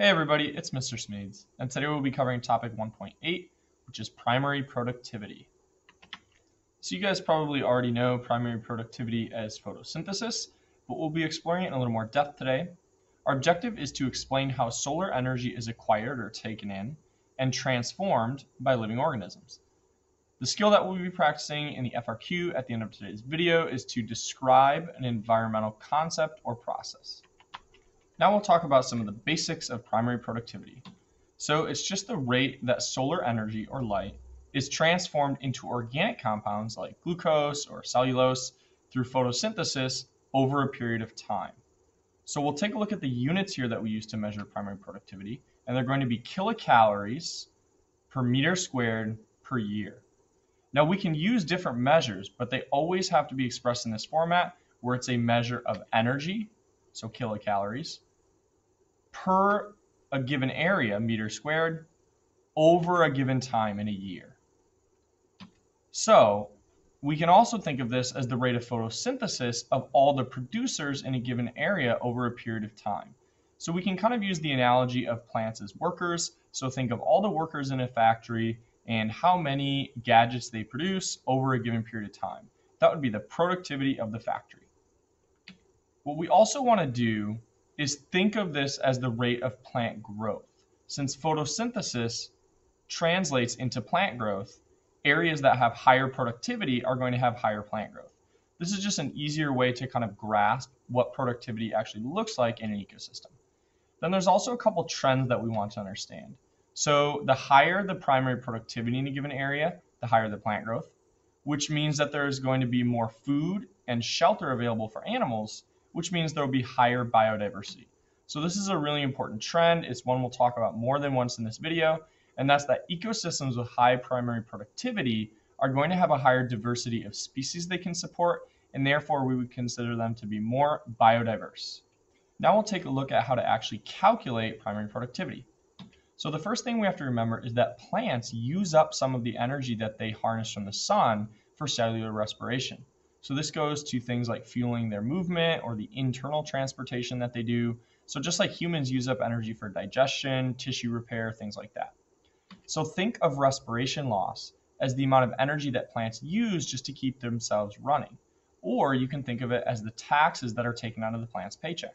Hey everybody, it's Mr. Smedes, and today we'll be covering topic 1.8, which is primary productivity. So you guys probably already know primary productivity as photosynthesis, but we'll be exploring it in a little more depth today. Our objective is to explain how solar energy is acquired or taken in and transformed by living organisms. The skill that we'll be practicing in the FRQ at the end of today's video is to describe an environmental concept or process. Now we'll talk about some of the basics of primary productivity. So it's just the rate that solar energy or light is transformed into organic compounds like glucose or cellulose through photosynthesis over a period of time. So we'll take a look at the units here that we use to measure primary productivity, and they're going to be kilocalories per meter squared per year. Now we can use different measures, but they always have to be expressed in this format where it's a measure of energy, so kilocalories, per a given area, meter squared, over a given time in a year. So we can also think of this as the rate of photosynthesis of all the producers in a given area over a period of time. So we can kind of use the analogy of plants as workers. So think of all the workers in a factory and how many gadgets they produce over a given period of time. That would be the productivity of the factory. What we also want to do is think of this as the rate of plant growth. Since photosynthesis translates into plant growth, areas that have higher productivity are going to have higher plant growth. This is just an easier way to kind of grasp what productivity actually looks like in an ecosystem. Then there's also a couple trends that we want to understand. So the higher the primary productivity in a given area, the higher the plant growth, which means that there is going to be more food and shelter available for animals, which means there will be higher biodiversity. So this is a really important trend. It's one we'll talk about more than once in this video, and that's that ecosystems with high primary productivity are going to have a higher diversity of species they can support, and therefore we would consider them to be more biodiverse. Now we'll take a look at how to actually calculate primary productivity. So the first thing we have to remember is that plants use up some of the energy that they harness from the sun for cellular respiration. So this goes to things like fueling their movement or the internal transportation that they do. So just like humans use up energy for digestion, tissue repair, things like that. So think of respiration loss as the amount of energy that plants use just to keep themselves running. Or you can think of it as the taxes that are taken out of the plant's paycheck.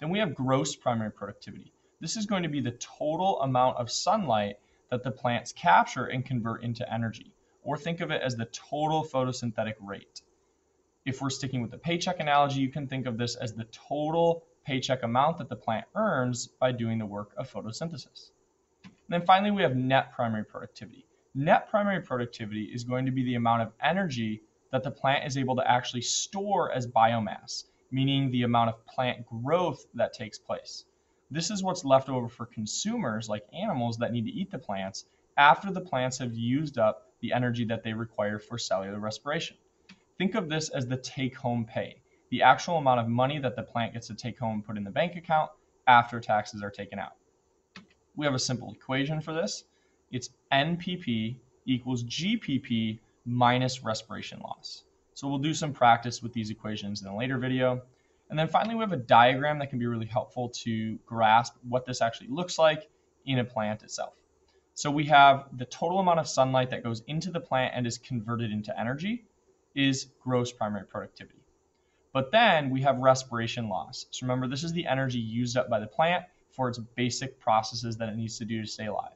Then we have gross primary productivity. This is going to be the total amount of sunlight that the plants capture and convert into energy. Or think of it as the total photosynthetic rate. If we're sticking with the paycheck analogy, you can think of this as the total paycheck amount that the plant earns by doing the work of photosynthesis. And then finally, we have net primary productivity. Net primary productivity is going to be the amount of energy that the plant is able to actually store as biomass, meaning the amount of plant growth that takes place. This is what's left over for consumers like animals that need to eat the plants after the plants have used up the energy that they require for cellular respiration. Think of this as the take home pay, the actual amount of money that the plant gets to take home and put in the bank account after taxes are taken out. We have a simple equation for this. It's NPP equals GPP minus respiration loss. So we'll do some practice with these equations in a later video. And then finally, we have a diagram that can be really helpful to grasp what this actually looks like in a plant itself. So we have the total amount of sunlight that goes into the plant and is converted into energy is gross primary productivity. But then we have respiration loss. So remember, this is the energy used up by the plant for its basic processes that it needs to do to stay alive.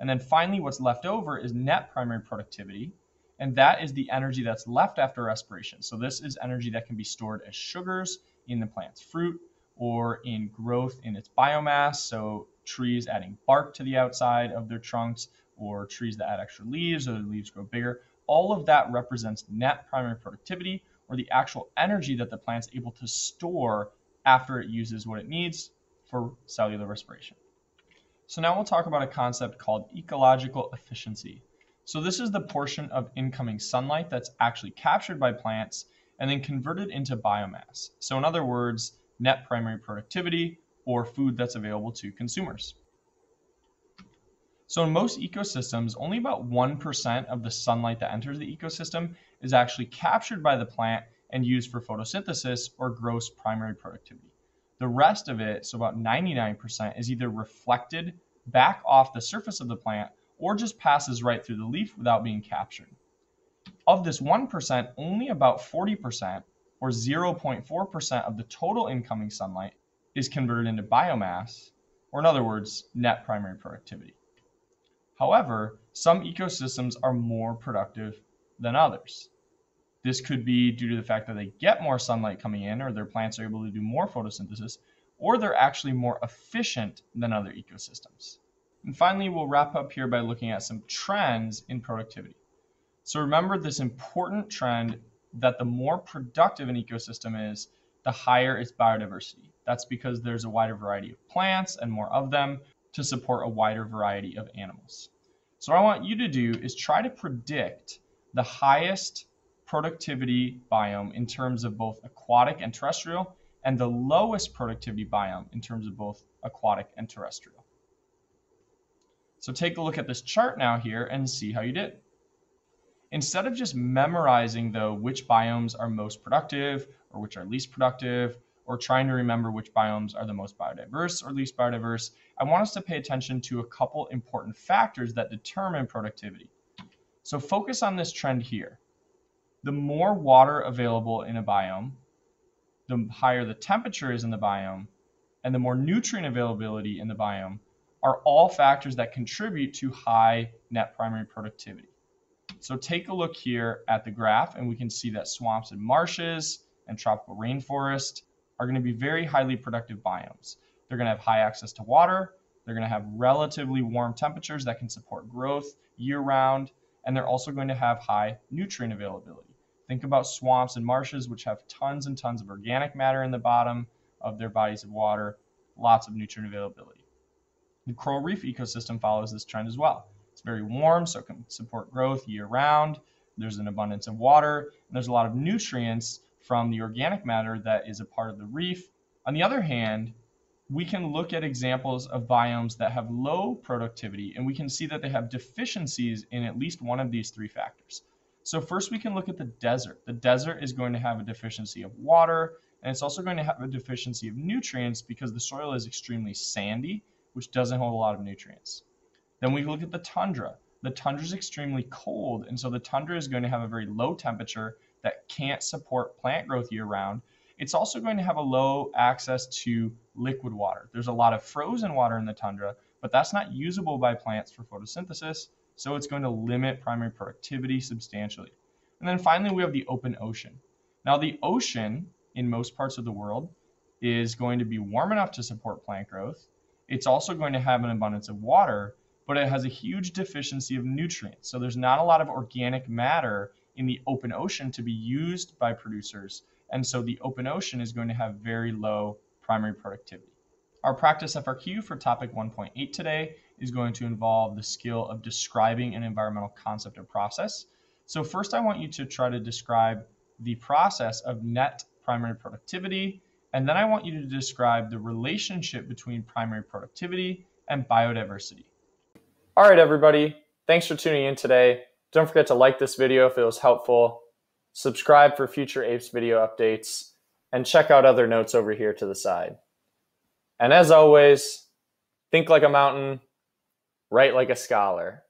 And then finally, what's left over is net primary productivity, and that is the energy that's left after respiration. So this is energy that can be stored as sugars in the plant's fruit or in growth in its biomass. So trees adding bark to the outside of their trunks or trees that add extra leaves or the leaves grow bigger all of that represents net primary productivity or the actual energy that the plant's able to store after it uses what it needs for cellular respiration. So now we'll talk about a concept called ecological efficiency. So this is the portion of incoming sunlight that's actually captured by plants and then converted into biomass. So in other words, net primary productivity or food that's available to consumers. So in most ecosystems, only about 1% of the sunlight that enters the ecosystem is actually captured by the plant and used for photosynthesis or gross primary productivity. The rest of it, so about 99%, is either reflected back off the surface of the plant or just passes right through the leaf without being captured. Of this 1%, only about 40% or 0.4% of the total incoming sunlight is converted into biomass, or in other words, net primary productivity. However, some ecosystems are more productive than others. This could be due to the fact that they get more sunlight coming in, or their plants are able to do more photosynthesis, or they're actually more efficient than other ecosystems. And finally, we'll wrap up here by looking at some trends in productivity. So remember this important trend that the more productive an ecosystem is, the higher its biodiversity. That's because there's a wider variety of plants and more of them to support a wider variety of animals. So what I want you to do is try to predict the highest productivity biome in terms of both aquatic and terrestrial, and the lowest productivity biome in terms of both aquatic and terrestrial. So take a look at this chart now here and see how you did. Instead of just memorizing though which biomes are most productive or which are least productive, or trying to remember which biomes are the most biodiverse or least biodiverse, I want us to pay attention to a couple important factors that determine productivity. So focus on this trend here. The more water available in a biome, the higher the temperature is in the biome, and the more nutrient availability in the biome are all factors that contribute to high net primary productivity. So take a look here at the graph and we can see that swamps and marshes and tropical rainforest are going to be very highly productive biomes. They're going to have high access to water, they're going to have relatively warm temperatures that can support growth year round, and they're also going to have high nutrient availability. Think about swamps and marshes, which have tons and tons of organic matter in the bottom of their bodies of water, lots of nutrient availability. The coral reef ecosystem follows this trend as well. It's very warm, so it can support growth year round. There's an abundance of water, and there's a lot of nutrients from the organic matter that is a part of the reef. On the other hand, we can look at examples of biomes that have low productivity, and we can see that they have deficiencies in at least one of these three factors. So first we can look at the desert. The desert is going to have a deficiency of water, and it's also going to have a deficiency of nutrients because the soil is extremely sandy, which doesn't hold a lot of nutrients. Then we look at the tundra. The tundra is extremely cold, and so the tundra is going to have a very low temperature that can't support plant growth year round. It's also going to have a low access to liquid water. There's a lot of frozen water in the tundra, but that's not usable by plants for photosynthesis, so it's going to limit primary productivity substantially. And then finally, we have the open ocean. Now, the ocean in most parts of the world is going to be warm enough to support plant growth. It's also going to have an abundance of water, but it has a huge deficiency of nutrients. So there's not a lot of organic matter in the open ocean to be used by producers. And so the open ocean is going to have very low primary productivity. Our practice FRQ for topic 1.8 today is going to involve the skill of describing an environmental concept or process. So first I want you to try to describe the process of net primary productivity, and then I want you to describe the relationship between primary productivity and biodiversity. All right, everybody. Thanks for tuning in today. Don't forget to like this video if it was helpful, subscribe for future APES video updates, and check out other notes over here to the side. And as always, think like a mountain, write like a scholar.